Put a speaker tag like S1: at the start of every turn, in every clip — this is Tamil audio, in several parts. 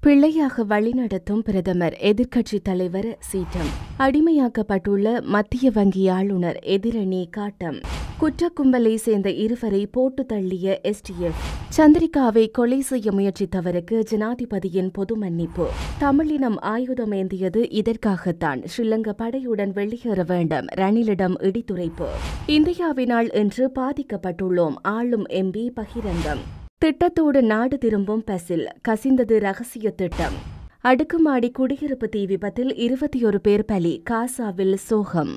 S1: பிள்ளையாக வழிநடத்தும் பிரதமர் எதிர்க்கட்சித் தலைவர் சீற்றம் அடிமையாக்கப்பட்டுள்ள மத்திய வங்கி ஆளுநர் எதிரணி காட்டம். குற்ற கும்பலை சேர்ந்த இருவரை போட்டு தள்ளிய எஸ்டிஎஃப் சந்திரிகாவை கொலை செய்ய முயற்சித்தவருக்கு ஜனாதிபதியின் பொது மன்னிப்பு. தமிழினம் ஆயுதம் ஏந்தியது இதற்காகத்தான் ஸ்ரீலங்கா படையுடன் வெளியேற வேண்டும் ரணிலிடம் இடித்துரைப்பு. இந்தியாவினால் இன்று பாதிக்கப்பட்டுள்ளோம் ஆளும் எம்பி பகிரங்கம். திட்டத்தோடு நாடு திரும்பும் பசில் கசிந்தது ரகசிய திட்டம். அடுக்குமாடி குடியிருப்பு தீ விபத்தில் இருபத்தி ஒரு பேர் பலி காசாவில் சோகம்.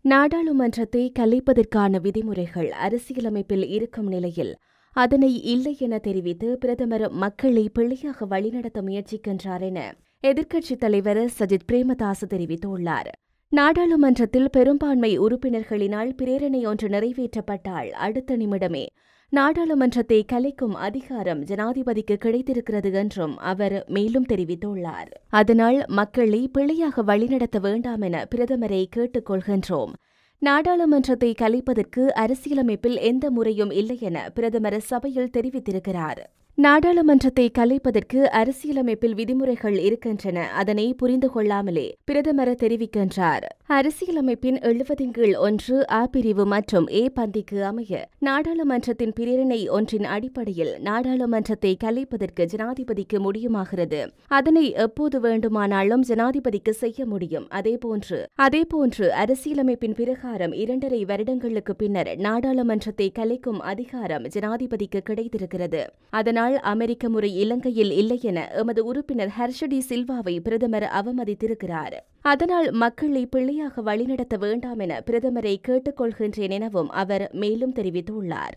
S1: நாடாளுமன்றத்தை கலைப்பதற்கான விதிமுறைகள் அரசியலமைப்பில் இருக்கும் நிலையில் அதனை இல்லை என தெரிவித்து பிரதமர் மக்களை பிள்ளையாக வழிநடத்த முயற்சிக்கின்றார் என எதிர்க்கட்சித் தலைவர் சஜித் பிரேமதாஸ் தெரிவித்துள்ளார். நாடாளுமன்றத்தில் பெரும்பான்மை உறுப்பினர்களினால் பிரேரணை ஒன்று நிறைவேற்றப்பட்டால் அடுத்த நிமிடமே நாடாளுமன்றத்தை கலைக்கும் அதிகாரம் ஜனாதிபதிக்கு கிடைத்திருக்கிறது என்றும் அவர் மேலும் தெரிவித்துள்ளார். அதனால் மக்களை பிழையாக வழிநடத்த வேண்டாம் என பிரதமரை கேட்டுக்கொள்கின்றோம் நாடாளுமன்றத்தை கலைப்பதற்கு அரசியலமைப்பில் எந்த முறையும் இல்லை என பிரதமர் சபையில் தெரிவித்திருக்கிறார். நாடாளுமன்றத்தை கலைப்பதற்கு அரசியலமைப்பில் விதிமுறைகள் இருக்கின்றன. அதனை புரிந்து கொள்ளாமலே பிரதமர் தெரிவிக்கின்றார். அரசியலமைப்பின் எழுபதின் கீழ் ஒன்று ஆ பிரிவு மற்றும் ஏ பந்திக்கு அமைய நாடாளுமன்றத்தின் பிரேரணை ஒன்றின் அடிப்படையில் நாடாளுமன்றத்தை கலைப்பதற்கு ஜனாதிபதிக்கு முடியுமாகிறது. அதனை எப்போது வேண்டுமானாலும் ஜனாதிபதிக்கு செய்ய முடியும். அதேபோன்று அதேபோன்று அரசியலமைப்பின் பிரகாரம் இரண்டரை வருடங்களுக்கு பின்னர் நாடாளுமன்றத்தை கலைக்கும் அதிகாரம் ஜனாதிபதிக்கு கிடைத்திருக்கிறது. அதனால் அமெரிக்க முறை இலங்கையில் இல்லை என எமது உறுப்பினர் ஹர்ஷடி சில்வாவை பிரதமர் அவமதித்திருக்கிறார். அதனால் மக்களை பிள்ளையாக வழிநடத்த வேண்டாம் என பிரதமரை கேட்டுக்கொள்கின்றேன் எனவும் அவர் மேலும் தெரிவித்துள்ளார்.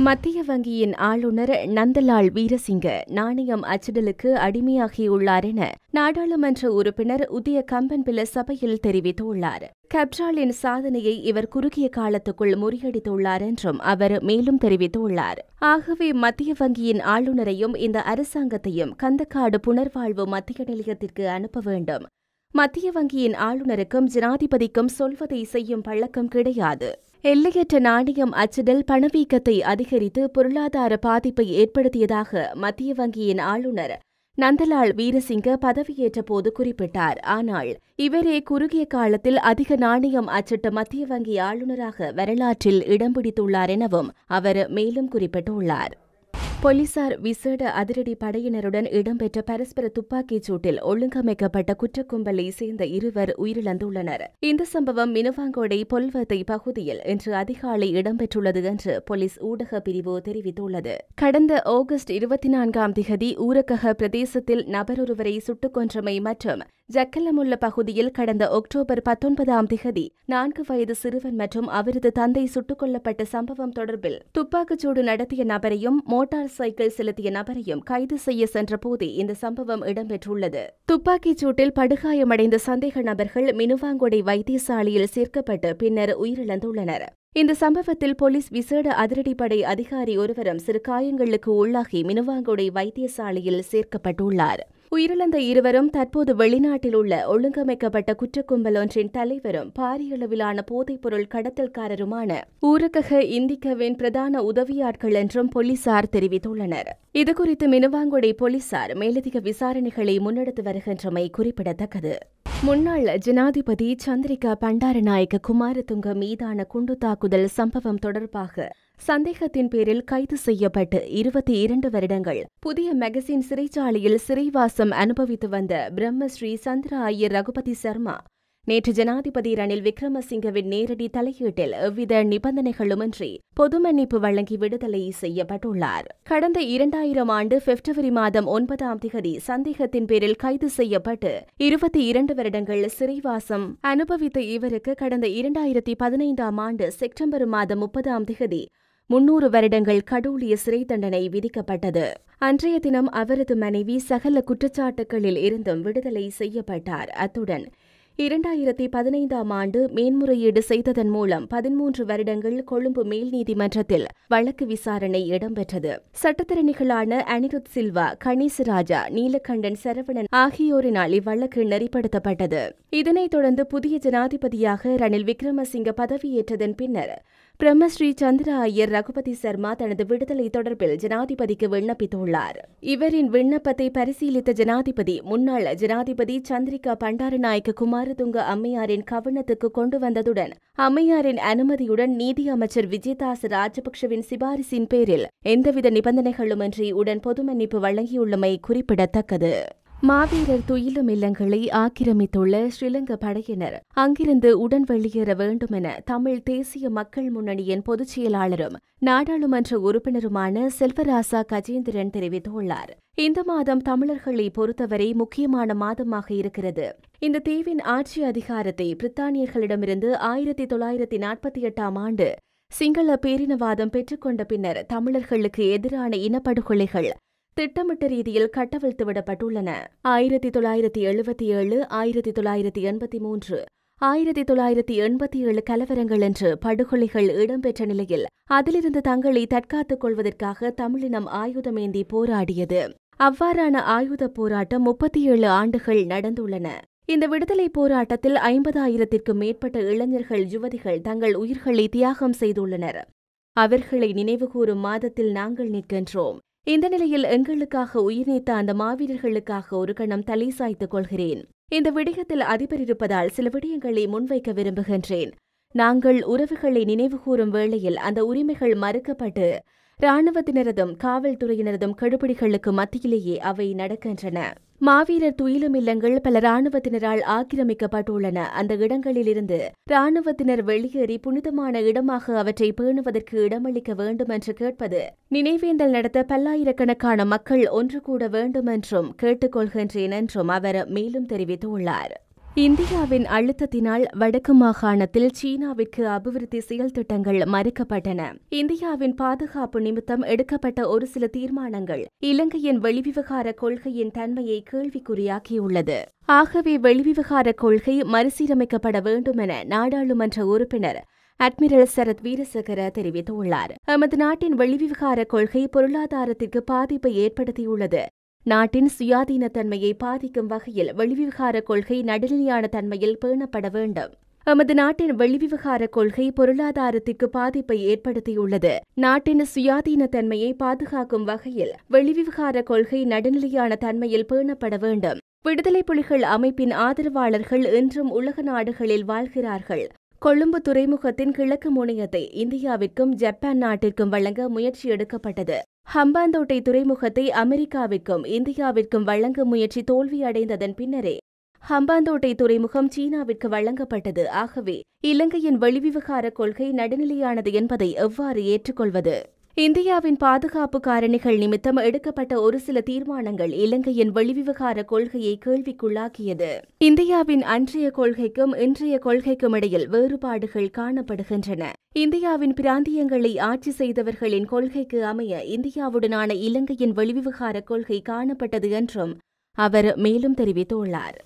S1: மத்திய வங்கியின் ஆளுநர் நந்தலால் வீரசிங்க நாணயம் அச்சிடலுக்கு அடிமையாகியுள்ளார் என நாடாளுமன்ற உறுப்பினர் உதய கம்பன்பில சபையில் தெரிவித்துள்ளார். கப்ராலின் சாதனையை இவர் குறுகிய காலத்துக்குள் முறியடித்துள்ளார் என்றும் அவர் மேலும் தெரிவித்துள்ளார். ஆகவே மத்திய வங்கியின் ஆளுநரையும் இந்த அரசாங்கத்தையும் கந்தக்காடு புனர்வாழ்வு மத்திய நிலையத்திற்கு அனுப்ப வேண்டும். மத்திய வங்கியின் ஆளுநருக்கும் ஜனாதிபதிக்கும் சொல்வதை செய்யும் பழக்கம் கிடையாது. எல்லையற்ற நாணயம் அச்சிடல் பணவீக்கத்தை அதிகரித்து பொருளாதார பாதிப்பை ஏற்படுத்தியதாக மத்திய வங்கியின் ஆளுநர் நந்தலால் வீரசிங்க பதவியேற்ற போது குறிப்பிட்டார். ஆனால் இவரே குறுகிய காலத்தில் அதிக நாணயம் அச்சிட்ட மத்திய வங்கி ஆளுநராக வரலாற்றில் இடம் பிடித்துள்ளார் எனவும் அவர் மேலும் குறிப்பிட்டுள்ளார். போலீசார் விசேட அதிரடி படையினருடன் இடம்பெற்ற பரஸ்பர துப்பாக்கிச் சூட்டில் ஒழுங்கமைக்கப்பட்ட குற்றக்கும்பலை சேர்ந்த இருவர் உயிரிழந்துள்ளனர். இந்த சம்பவம் மினுவாங்கோடை பொல்வத்தை பகுதியில் இன்று அதிகாலை இடம்பெற்றுள்ளது என்று போலீஸ் ஊடக பிரிவு தெரிவித்துள்ளது. கடந்த ஆகஸ்ட் இருபத்தி நான்காம் திகதி ஊரகக பிரதேசத்தில் நபரொருவரை சுட்டுக் கொன்றமை மற்றும் ஜக்கலமுள்ள பகுதியில் கடந்த அக்டோபர் பத்தொன்பதாம் திகதி நான்கு வயது சிறுவன் மற்றும் அவரது தந்தை சுட்டுக் கொல்லப்பட்ட சம்பவம் தொடர்பில் துப்பாக்கிச்சூடு நடத்திய நபரையும் மோட்டார் சைக்கிள் செலுத்திய நபரையும் கைது செய்ய சென்றபோதே இந்த சம்பவம் இடம்பெற்றுள்ளது. துப்பாக்கிச் சூட்டில் படுகாயமடைந்த சந்தேக நபர்கள் மினுவாங்கொடை வைத்தியசாலையில் சேர்க்கப்பட்டு பின்னர் உயிரிழந்துள்ளனர். இந்த சம்பவத்தில் போலீஸ் விசேட அதிரடிப்படை அதிகாரி ஒருவரும் சிறு காயங்களுக்கு உள்ளாகி மினுவாங்கொடை வைத்தியசாலையில் சேர்க்கப்பட்டுள்ளார். உயிரிழந்த இருவரும் தற்போது வெளிநாட்டில் உள்ள ஒழுங்கமைக்கப்பட்ட குற்றக்கும்பல் ஒன்றின் தலைவரும் பாரியளவிலான போதைப்பொருள் கடத்தல்காரருமான ஊரகக இந்திக்கவின் பிரதான உதவியாட்கள் என்றும் போலீசார் தெரிவித்துள்ளனர். இதுகுறித்து மினுவாங்குடை போலீசார் மேலதிக விசாரணைகளை முன்னெடுத்து வருகின்றமை குறிப்பிடத்தக்கது. முன்னாள் ஜனாதிபதி சந்திரிகா பண்டாரநாயக்க குமாரதுங்க மீதான குண்டு தாக்குதல் சம்பவம் தொடர்பாக சந்தேகத்தின் பேரில் கைது செய்யப்பட்டு இருபத்தி இரண்டு வருடங்கள். புதிய மெகசின் சிறைச்சாலையில் சிறைவாசம் அனுபவித்து வந்த பிரம்மஸ்ரீ சந்திரா ஐயர் ரகுபதி சர்மா நேற்று ஜனாதிபதி ரணில் விக்ரமசிங்கவின் நேரடி தலையீட்டில் எவ்வித நிபந்தனைகளுமின்றி பொது மன்னிப்பு வழங்கி விடுதலை செய்யப்பட்டுள்ளார். கடந்த இரண்டாயிரம் ஆண்டு பிப்ரவரி மாதம் ஒன்பதாம் திகதி சந்தேகத்தின் பேரில் கைது செய்யப்பட்டு இருபத்தி இரண்டு வருடங்கள் சிறைவாசம் அனுபவித்த இவருக்கு கடந்த இரண்டாயிரத்தி பதினைந்தாம் ஆண்டு செப்டம்பர் மாதம் முப்பதாம் திகதி முன்னூறு வருடங்கள் கடூழிய சிறை தண்டனை விதிக்கப்பட்டது. அன்றைய தினம் அவரது மனைவி சகல குற்றச்சாட்டுகளில் இருந்தும் விடுதலை செய்யப்பட்டார். அத்துடன் இரண்டாயிரத்தி பதினைந்தாம் ஆண்டு மேன்முறையீடு செய்ததன் மூலம் பதிமூன்று வருடங்கள் கொழும்பு மேல் நீதிமன்றத்தில் வழக்கு விசாரணை இடம்பெற்றது. சட்டத்திறனிகளான அனிருத் சில்வா கணேச ராஜா நீலகண்டன் சரவணன் ஆகியோரினால் இவ்வழக்கு நெறிப்படுத்தப்பட்டது. இதனைத் தொடர்ந்து புதிய ஜனாதிபதியாக ரணில் விக்ரமசிங்க பதவியேற்றதன் பின்னர் பிரம்மஸ்ரீ சந்திர ஐயர் ரகுபதி சர்மா தனது விடுதலை தொடர்பில் ஜனாதிபதிக்கு விண்ணப்பித்துள்ளார். இவரின் விண்ணப்பத்தை பரிசீலித்த ஜனாதிபதி முன்னாள் ஜனாதிபதி சந்திரிகா பண்டாரநாயக்க குமாரதுங்க அம்மையாரின் கவனத்துக்கு கொண்டு வந்ததுடன் அம்மையாரின் அனுமதியுடன் நீதி அமைச்சர் விஜயதாச ராஜபக்ஷவின் சிபாரிசின் பேரில் எந்தவித நிபந்தனைகளுமின்றி உடன் பொது மன்னிப்பு வழங்கியுள்ளமை குறிப்பிடத்தக்கது. மாவீரர் துயிலும் இல்லங்களை ஆக்கிரமித்துள்ள ஸ்ரீலங்கா படையினர் அங்கிருந்து உடன் வெளியேற வேண்டுமென தமிழ் தேசிய மக்கள் முன்னணியின் பொதுச் செயலாளரும் நாடாளுமன்ற உறுப்பினருமான செல்வராசா கஜேந்திரன் தெரிவித்துள்ளார். இந்த மாதம் தமிழர்களை பொறுத்தவரை முக்கியமான மாதமாக இருக்கிறது. இந்த தீவின் ஆட்சி அதிகாரத்தை பிரித்தானியர்களிடமிருந்து ஆயிரத்தி தொள்ளாயிரத்தி நாற்பத்தி எட்டாம் ஆண்டு சிங்கள பேரினவாதம் பெற்றுக்கொண்ட பின்னர் தமிழர்களுக்கு எதிரான இனப்படுகொலைகள் திட்டமிட்ட ரீதியில் கட்டவிழ்த்து விடப்பட்டுள்ளன. ஆயிரத்தி தொள்ளாயிரத்தி எழுபத்தி ஏழு ஆயிரத்தி தொள்ளாயிரத்தி எண்பத்தி மூன்று ஆயிரத்தி தொள்ளாயிரத்தி எண்பத்தி ஏழு கலவரங்கள் என்று படுகொலைகள் இடம்பெற்ற நிலையில் அதிலிருந்து தங்களை தற்காத்துக் கொள்வதற்காக தமிழினம் ஆயுதமேந்தி போராடியது. அவ்வாறான ஆயுத போராட்டம் முப்பத்தி ஏழு ஆண்டுகள் நடந்துள்ளன. இந்த விடுதலை போராட்டத்தில் ஐம்பதாயிரத்திற்கும் மேற்பட்ட இளைஞர்கள் யுவதிகள் தங்கள் உயிர்களை தியாகம் செய்துள்ளனர். அவர்களை நினைவுகூரும் மாதத்தில் நாங்கள் நிற்கின்றோம். இந்த நிலையில் எங்களுக்காக உயிர் நீத்த அந்த மாவீரர்களுக்காக ஒரு கணம் தலை சாய்த்துக் கொள்கிறேன். இந்த விடயத்தில் அதிபர் இருப்பதால் சில விடயங்களை முன்வைக்க விரும்புகின்றேன். நாங்கள் உறவுகளை நினைவுகூரும் வேளையில் அந்த உரிமைகள் மறுக்கப்பட்டு இராணுவத்தினரதும் காவல்துறையினரதும் கெடுபிடிகளுக்கு மத்தியிலேயே அவை நடக்கின்றன. மாவீரர் துயிலும் இல்லங்கள் பல இராணுவத்தினரால் ஆக்கிரமிக்கப்பட்டுள்ளன. அந்த இடங்களிலிருந்து இராணுவத்தினர் வெளியேறி புனிதமான இடமாக அவற்றை பேணுவதற்கு இடமளிக்க வேண்டும் என்று கேட்பது நினைவேந்தல் நடத்த பல்லாயிரக்கணக்கான மக்கள் ஒன்று கூட வேண்டும் என்றும் கேட்டுக்கொள்கின்றேன் என்றும் அவர் மேலும் தெரிவித்துள்ளார். இந்தியாவின் அழுத்தத்தினால் வடக்கு மாகாணத்தில் சீனாவிற்கு அபிவிருத்தி செயல் திட்டங்கள் மறுக்கப்பட்டன. இந்தியாவின் பாதுகாப்பு நிமித்தம் எடுக்கப்பட்ட ஒரு சில தீர்மானங்கள் இலங்கையின் வெளிவிவகார கொள்கையின் தன்மையை கேள்விக்குறியாக்கியுள்ளது. ஆகவே வெளிவிவகார கொள்கை மறுசீரமைக்கப்பட வேண்டுமென நாடாளுமன்ற உறுப்பினர் அட்மிரல் சரத் வீரசேகர தெரிவித்துள்ளார். எமது நாட்டின் வெளிவிவகார கொள்கை பொருளாதாரத்திற்கு பாதிப்பை ஏற்படுத்தியுள்ளது. நாட்டின் சுயாதீனத்தன்மையை பாதிக்கும் வகையில் வெளிவிவகார கொள்கை நடுநிலையான தன்மையில் பேணப்பட வேண்டும். எமது நாட்டின் வெளிவிவகார கொள்கை பொருளாதாரத்திற்கு பாதிப்பை ஏற்படுத்தியுள்ளது. நாட்டின் சுயாதீனத்தன்மையை பாதுகாக்கும் வகையில் வெளிவிவகார கொள்கை நடுநிலையான தன்மையில் பேணப்பட வேண்டும். விடுதலை புலிகள் அமைப்பின் ஆதரவாளர்கள் இன்றும் உலக நாடுகளில் வாழ்கிறார்கள். கொழும்பு துறைமுகத்தின் கிழக்கு முனையத்தை இந்தியாவிற்கும் ஜப்பான் நாட்டிற்கும் வழங்க முயற்சி எடுக்கப்பட்டது. ஹம்பாந்தோட்டை துறைமுகத்தை அமெரிக்காவிற்கும் இந்தியாவிற்கும் வழங்க முயற்சி தோல்வியடைந்ததன் பின்னரே ஹம்பாந்தோட்டை துறைமுகம் சீனாவிற்கு வழங்கப்பட்டது. ஆகவே இலங்கையின் வெளிவிவகார கொள்கை நடுநிலையானது என்பதை எவ்வாறு ஏற்றுக்கொள்வது? இந்தியாவின் பாதுகாப்பு காரணிகள் நிமித்தம் எடுக்கப்பட்ட ஒரு சில தீர்மானங்கள் இலங்கையின் வெளிவிவகார கொள்கையை கேள்விக்குள்ளாக்கியது. இந்தியாவின் அன்றைய கொள்கைக்கும் இன்றைய கொள்கைக்கும் இடையில் வேறுபாடுகள் காணப்படுகின்றன. இந்தியாவின் பிராந்தியங்களை ஆட்சி செய்தவர்களின் கொள்கைக்கு அமைய இந்தியாவுடனான இலங்கையின் வெளிவிவகார கொள்கை காணப்பட்டது என்றும் அவர் மேலும் தெரிவித்துள்ளார்.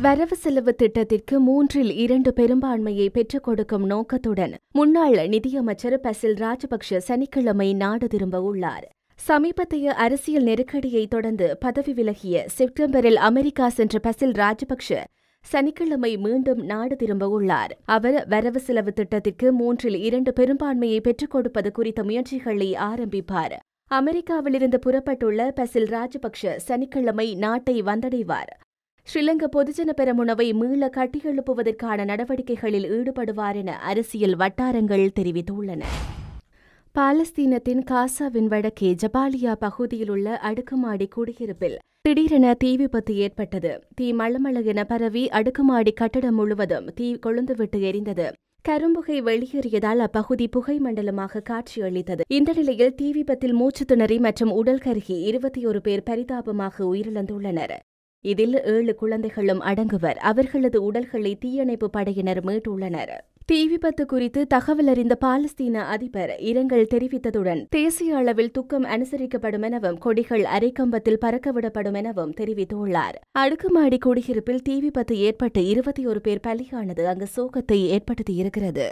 S1: வரவு செலவு திட்டத்திற்கு மூன்றில் இரண்டு பெரும்பான்மையை பெற்றுக் கொடுக்கும் நோக்கத்துடன் முன்னாள் நிதியமைச்சர் பசில் ராஜபக்ஷ சனிக்கிழமை நாடு திரும்ப உள்ளார். சமீபத்திய அரசியல் நெருக்கடியை தொடர்ந்து பதவி விலகிய செப்டம்பரில் அமெரிக்கா சென்ற பசில் ராஜபக்ஷ சனிக்கிழமை மீண்டும் நாடு திரும்ப உள்ளார். அவர் வரவு செலவு திட்டத்திற்கு மூன்றில் இரண்டு பெரும்பான்மையை பெற்றுக் கொடுப்பது குறித்த முயற்சிகளை ஆரம்பிப்பார். அமெரிக்காவிலிருந்து புறப்பட்டுள்ள பசில் ராஜபக்ஷ சனிக்கிழமை நாட்டை வந்தடைவார். ஸ்ரீலங்கா பொதுஜன பெரமுனவை மீள கட்டியெழுப்புவதற்கான நடவடிக்கைகளில் ஈடுபடுவார் என அரசியல் வட்டாரங்கள் தெரிவித்துள்ளன. பாலஸ்தீனத்தின் காசாவின் வடக்கே ஜபாலியா பகுதியிலுள்ள அடுக்குமாடி குடியிருப்பில் திடீரென தீ விபத்து ஏற்பட்டது. தீ மளமள என பரவி அடுக்குமாடி கட்டடம் முழுவதும் தீ கொழுந்துவிட்டு எரிந்தது. கரும்புகை வெளியேறியதால் அப்பகுதி புகை மண்டலமாக காட்சியளித்தது. இந்த நிலையில் தீ விபத்தில் மூச்சு திணறி மற்றும் உடல் கருகி இருபத்தி ஒரு பேர் பரிதாபமாக உயிரிழந்துள்ளனர். இதில் ஏழு குழந்தைகளும் அடங்குவர். அவர்களது உடல்களை தீயணைப்பு படையினர் மீட்டுள்ளனர். தீ விபத்து குறித்து தகவல் அறிந்த பாலஸ்தீன அதிபர் இரங்கல் தெரிவித்ததுடன் தேசிய அளவில் துக்கம் அனுசரிக்கப்படும் எனவும் கொடிகள் அரைக்கம்பத்தில் பறக்கவிடப்படும் எனவும் தெரிவித்துள்ளார். அடுக்குமாடி குடியிருப்பில் தீ விபத்து ஏற்பட்டு இருபத்தி ஒரு பேர் பலியானது அங்கு சோகத்தை ஏற்படுத்தியிருக்கிறது.